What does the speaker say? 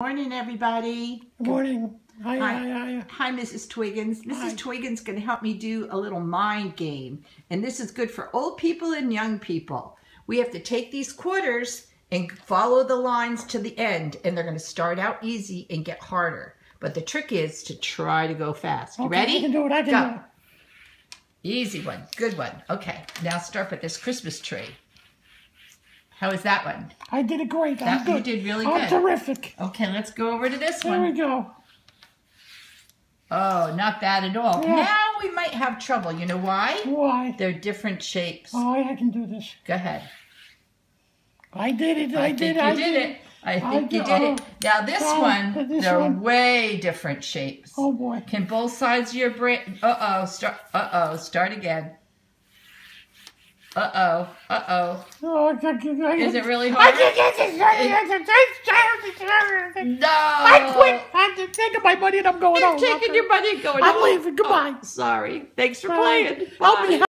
Morning, everybody. Good morning. Hi, Hi. hi, hi. Hi, Mrs. Twiggens. Mrs. Twiggens going to help me do a little mind game. And this is good for old people and young people. We have to take these quarters and follow the lines to the end. And they're going to start out easy and get harder. But the trick is to try to go fast. You Okay, ready? I can do it. I can Go. do it. Easy one. Good one. Okay. Now start with this Christmas tree. How is that one? I did it great. That- I'm good. you did really I'm good. terrific. Okay, let's go over to this one. There we go. Oh, not bad at all. Yeah. Now we might have trouble. You know why? Why? They're different shapes. Oh, I can do this. Go ahead. I did it. I, I, did think it. you I did it. I I think you did- did it. oh. Now this Oh, one, this they're one. way different shapes. Oh boy. Can both sides of your brain? Uh oh. Start. Uh oh. Start again. Uh oh. Uh oh. I I, Is it really I hard? can get this. I No. quit. I'm taking my money and I'm going You're home. taking Okay. your money and going I'm home. leaving. Goodbye. Oh, sorry. Thanks for Bye. playing. Help me Bye.